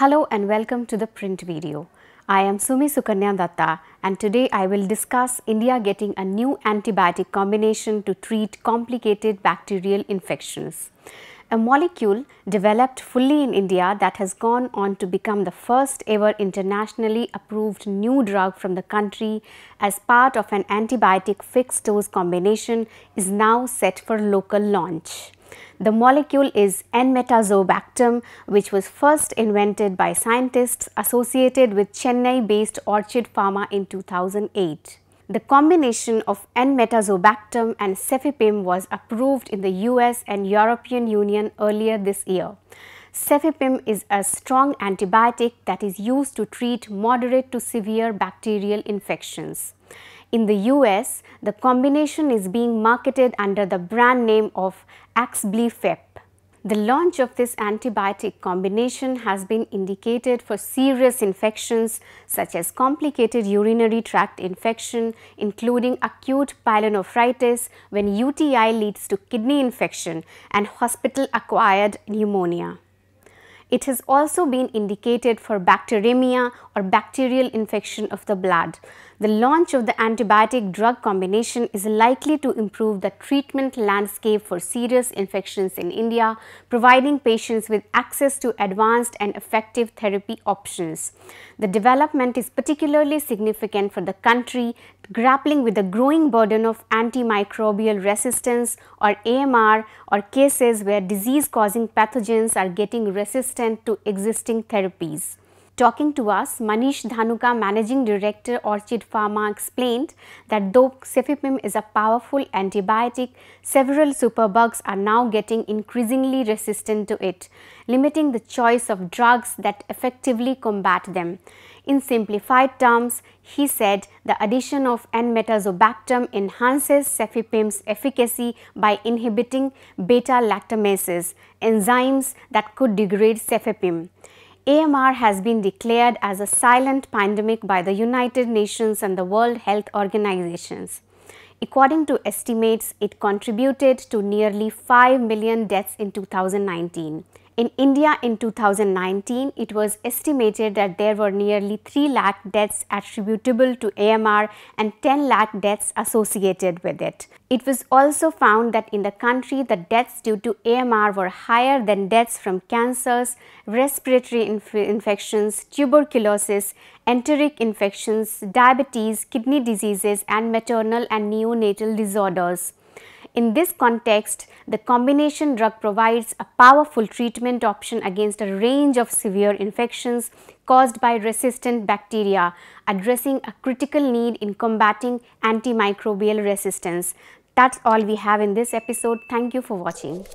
Hello and welcome to the print video. I am Sumi Sukanya Dutta and today I will discuss India getting a new antibiotic combination to treat complicated bacterial infections. A molecule developed fully in India that has gone on to become the first ever internationally approved new drug from the country as part of an antibiotic fixed dose combination is now set for local launch. The molecule is Enmetazobactam which was first invented by scientists associated with Chennai based Orchid Pharma in 2008. The combination of Enmetazobactam and Cefepime was approved in the US and European Union earlier this year. Cefepime is a strong antibiotic that is used to treat moderate to severe bacterial infections. In the US, the combination is being marketed under the brand name of Exblifep. The launch of this antibiotic combination has been indicated for serious infections such as complicated urinary tract infection including acute pyelonephritis when UTI leads to kidney infection and hospital acquired pneumonia. It has also been indicated for bacteremia or bacterial infection of the blood. The launch of the antibiotic drug combination is likely to improve the treatment landscape for serious infections in India, providing patients with access to advanced and effective therapy options. The development is particularly significant for the country grappling with the growing burden of antimicrobial resistance or AMR or cases where disease causing pathogens are getting resistant to existing therapies. Talking to us, Manish Dhanuka, Managing Director, Orchid Pharma, explained that though cefepime is a powerful antibiotic, several superbugs are now getting increasingly resistant to it, limiting the choice of drugs that effectively combat them. In simplified terms, he said the addition of Enmetazobactam enhances cefepime's efficacy by inhibiting beta-lactamases, enzymes that could degrade cefepime. AMR has been declared as a silent pandemic by the United Nations and the World Health Organizations. According to estimates, it contributed to nearly 5 million deaths in 2019. In India in 2019, it was estimated that there were nearly 3 lakh deaths attributable to AMR and 10 lakh deaths associated with it. It was also found that in the country, the deaths due to AMR were higher than deaths from cancers, respiratory inf infections, tuberculosis, enteric infections, diabetes, kidney diseases and maternal and neonatal disorders. In this context, the combination drug provides a powerful treatment option against a range of severe infections caused by resistant bacteria, addressing a critical need in combating antimicrobial resistance. That's all we have in this episode. Thank you for watching.